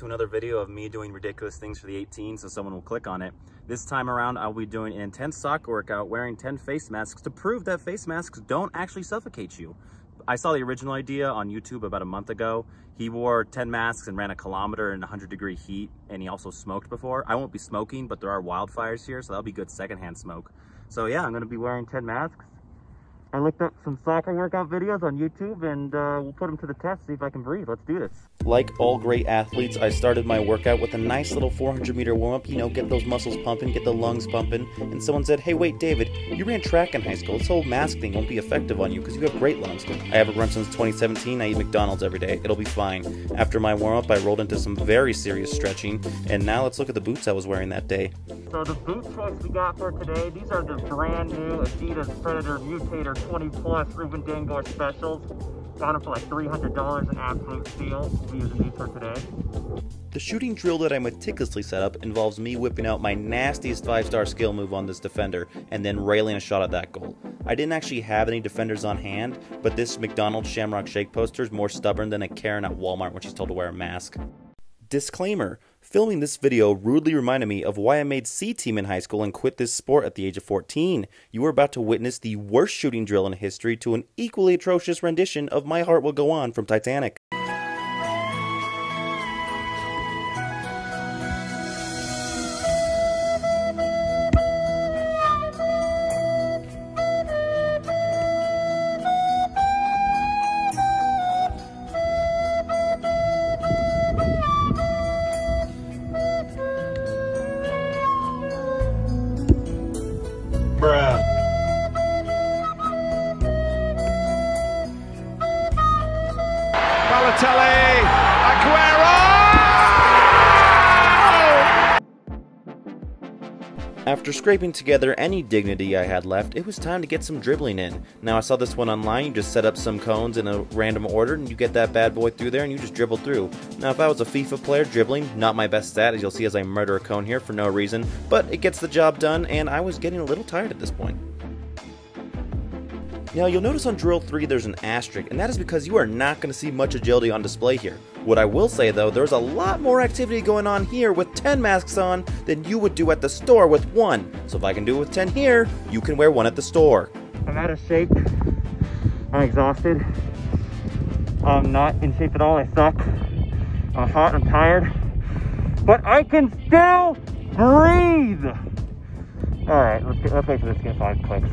to another video of me doing ridiculous things for the 18 so someone will click on it. This time around, I'll be doing an intense soccer workout wearing 10 face masks to prove that face masks don't actually suffocate you. I saw the original idea on YouTube about a month ago. He wore 10 masks and ran a kilometer in 100 degree heat, and he also smoked before. I won't be smoking, but there are wildfires here, so that'll be good secondhand smoke. So yeah, I'm gonna be wearing 10 masks I looked up some soccer workout videos on YouTube and uh, we'll put them to the test, see if I can breathe. Let's do this. Like all great athletes, I started my workout with a nice little 400 meter warm up, you know, get those muscles pumping, get the lungs pumping. And someone said, hey, wait, David, you ran track in high school. This whole mask thing won't be effective on you because you have great lungs. I haven't run since 2017. I eat McDonald's every day. It'll be fine. After my warm up, I rolled into some very serious stretching. And now let's look at the boots I was wearing that day. So the boot choice we got for today, these are the brand new Adidas Predator Mutator 20 Plus Ruben Dengar specials. Got them for like $300 an absolute steal. We're using these for today. The shooting drill that I meticulously set up involves me whipping out my nastiest 5-star skill move on this defender and then railing a shot at that goal. I didn't actually have any defenders on hand, but this McDonald's Shamrock Shake poster is more stubborn than a Karen at Walmart when she's told to wear a mask. Disclaimer Filming this video rudely reminded me of why I made C team in high school and quit this sport at the age of 14. You are about to witness the worst shooting drill in history to an equally atrocious rendition of My Heart Will Go On from Titanic. Balotelli, Aguero! After scraping together any dignity I had left, it was time to get some dribbling in. Now I saw this one online, you just set up some cones in a random order and you get that bad boy through there and you just dribble through. Now if I was a FIFA player, dribbling, not my best stat as you'll see as I murder a cone here for no reason, but it gets the job done and I was getting a little tired at this point. Now you'll notice on drill 3 there's an asterisk, and that is because you are not going to see much agility on display here. What I will say though, there's a lot more activity going on here with 10 masks on than you would do at the store with one. So if I can do it with 10 here, you can wear one at the store. I'm out of shape. I'm exhausted. I'm not in shape at all. I suck. I'm hot. I'm tired. But I can still breathe. All right, let's, get, let's wait for this to get five clicks.